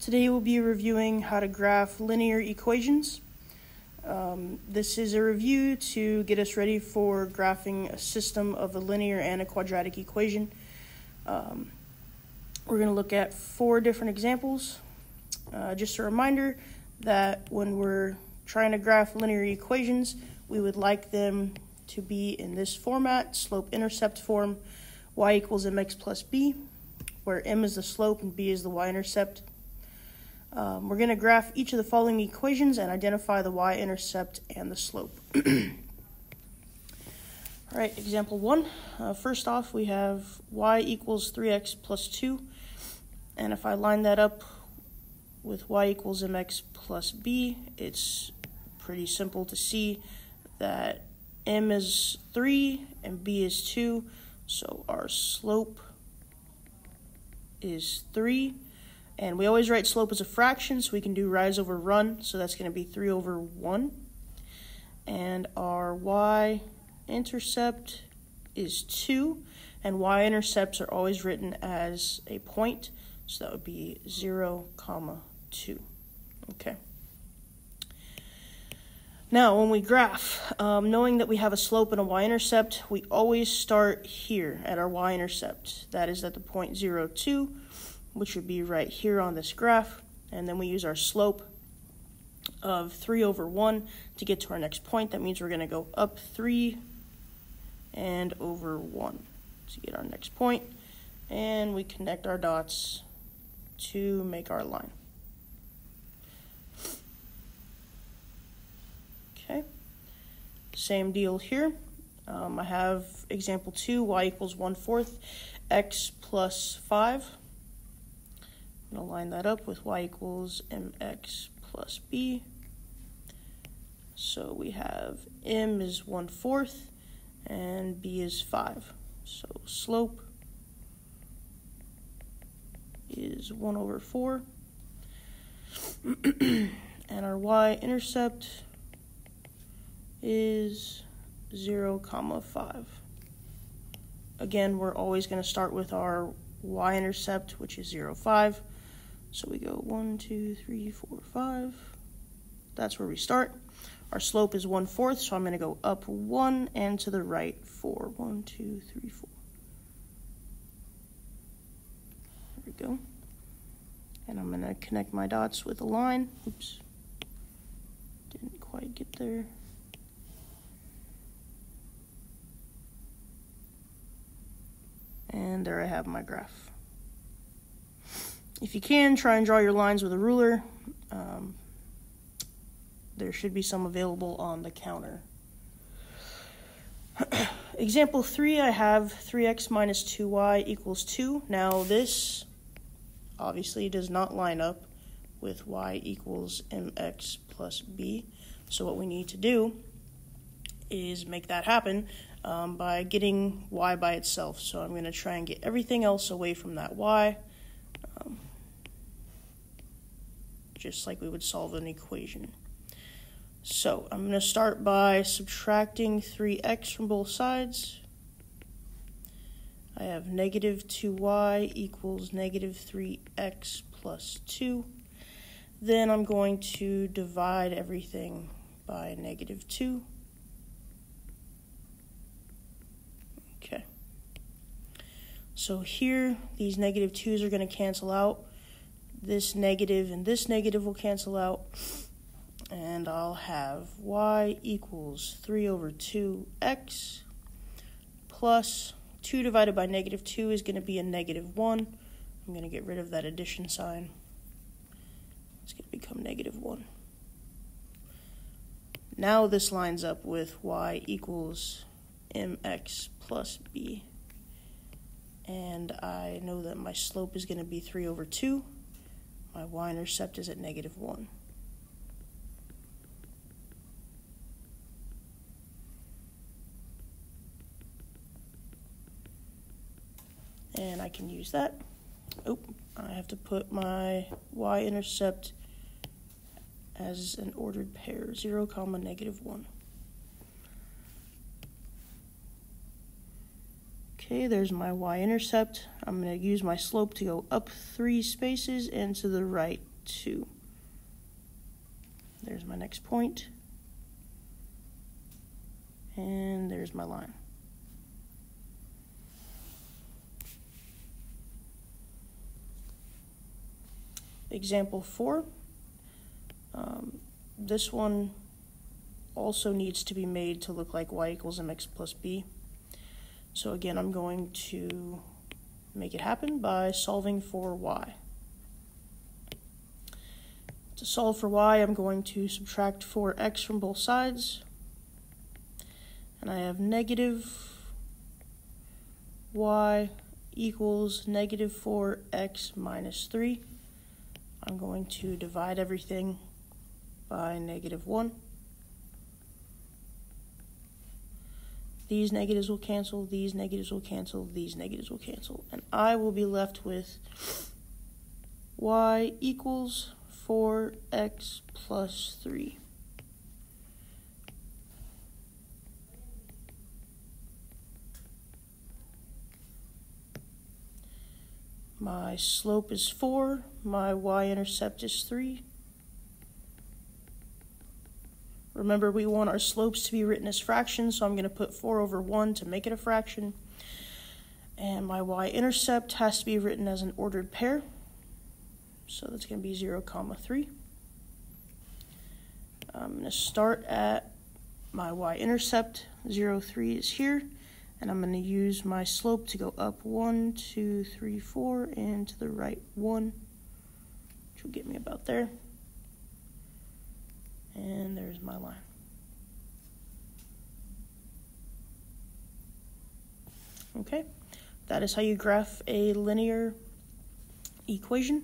Today we'll be reviewing how to graph linear equations. Um, this is a review to get us ready for graphing a system of a linear and a quadratic equation. Um, we're going to look at four different examples. Uh, just a reminder that when we're trying to graph linear equations, we would like them to be in this format, slope-intercept form, y equals mx plus b, where m is the slope and b is the y-intercept. Um, we're going to graph each of the following equations and identify the y-intercept and the slope. All right, example one. Uh, first off, we have y equals 3x plus 2. And if I line that up with y equals mx plus b, it's pretty simple to see that m is 3 and b is 2. So our slope is 3. And we always write slope as a fraction, so we can do rise over run. So that's going to be 3 over 1. And our y-intercept is 2. And y-intercepts are always written as a point. So that would be 0, comma 2. Okay. Now, when we graph, um, knowing that we have a slope and a y-intercept, we always start here at our y-intercept. That is at the point 0, 2 which would be right here on this graph. And then we use our slope of 3 over 1 to get to our next point. That means we're going to go up 3 and over 1 to get our next point. And we connect our dots to make our line. Okay, same deal here. Um, I have example 2, y equals 1 fourth, x plus 5. I'm going to line that up with y equals mx plus b. So we have m is 1 fourth and b is 5. So slope is 1 over 4. and our y-intercept is 0 comma 5. Again, we're always going to start with our y-intercept, which is 0, 5. So we go one, two, three, four, five. That's where we start. Our slope is one fourth, so I'm going to go up one and to the right four. One, two, three, four. There we go. And I'm going to connect my dots with a line. Oops. Didn't quite get there. And there I have my graph. If you can, try and draw your lines with a ruler. Um, there should be some available on the counter. Example 3, I have 3x minus 2y equals 2. Now this obviously does not line up with y equals mx plus b. So what we need to do is make that happen um, by getting y by itself. So I'm going to try and get everything else away from that y. Um, just like we would solve an equation. So I'm going to start by subtracting 3x from both sides. I have negative 2y equals negative 3x plus 2. Then I'm going to divide everything by negative 2. Okay. So here, these negative 2's are going to cancel out this negative and this negative will cancel out. And I'll have y equals 3 over 2x plus 2 divided by negative 2 is going to be a negative 1. I'm going to get rid of that addition sign. It's going to become negative 1. Now this lines up with y equals mx plus b. And I know that my slope is going to be 3 over 2 my y-intercept is at negative 1. And I can use that. Oh, I have to put my y-intercept as an ordered pair, 0, comma, negative 1. Okay, there's my y-intercept. I'm going to use my slope to go up three spaces and to the right 2. There's my next point. And there's my line. Example 4. Um, this one also needs to be made to look like y equals mx plus b. So again, I'm going to make it happen by solving for y. To solve for y, I'm going to subtract 4x from both sides. And I have negative y equals negative 4x minus 3. I'm going to divide everything by negative 1. These negatives will cancel, these negatives will cancel, these negatives will cancel. And I will be left with y equals 4x plus 3. My slope is 4, my y-intercept is 3. Remember, we want our slopes to be written as fractions, so I'm going to put 4 over 1 to make it a fraction. And my y-intercept has to be written as an ordered pair. So that's going to be 0, comma 3. I'm going to start at my y-intercept. 0, 3 is here. And I'm going to use my slope to go up 1, 2, 3, 4, and to the right 1, which will get me about there. And there's my line. Okay, that is how you graph a linear equation.